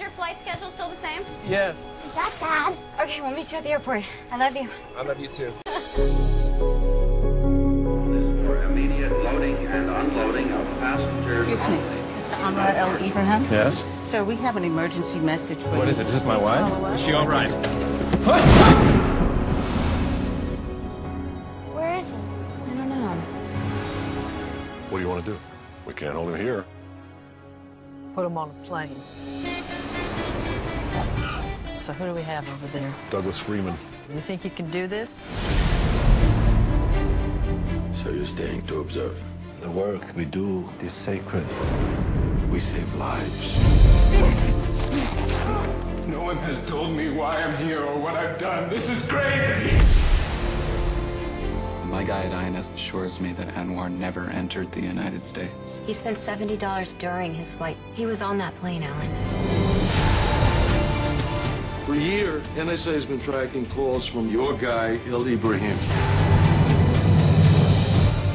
your flight schedule still the same? Yes. That's Dad. Okay, we'll meet you at the airport. I love you. I love you too. for immediate loading and unloading of passengers Excuse me. Mr. Anwar El Ibrahim? Yes. Sir, we have an emergency message for you. What is it? Is this my Please wife? Is she all right? Where is he? I don't know. What do you want to do? We can't hold him here. Put him on a plane. So who do we have over there? Douglas Freeman. You think you can do this? So you're staying to observe. The work we do is sacred. We save lives. No one has told me why I'm here or what I've done. This is crazy! My guy at INS assures me that Anwar never entered the United States. He spent $70 during his flight. He was on that plane, Alan. For a year, NSA has been tracking calls from your guy, El Ibrahim.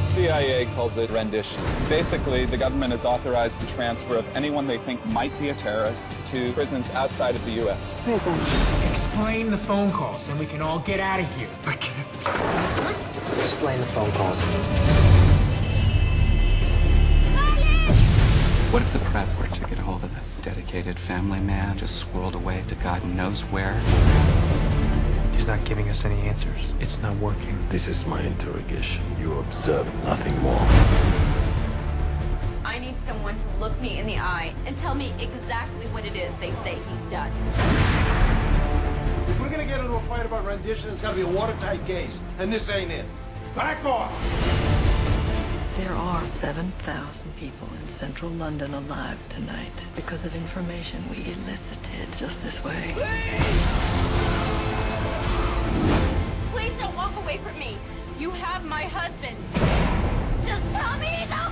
CIA calls it rendition. Basically, the government has authorized the transfer of anyone they think might be a terrorist to prisons outside of the U.S. Prison. Explain the phone calls and we can all get out of here. I can't. Explain the phone calls. What if the press were to get hold of this dedicated family man just squirreled away to God knows where? He's not giving us any answers. It's not working. This is my interrogation. You observe nothing more. I need someone to look me in the eye and tell me exactly what it is they say he's done. If we're gonna get into a fight about rendition, it's gotta be a watertight case. And this ain't it. Back off! There are 7,000 people in central London alive tonight because of information we elicited just this way. Please don't walk away from me. You have my husband. Just tell me!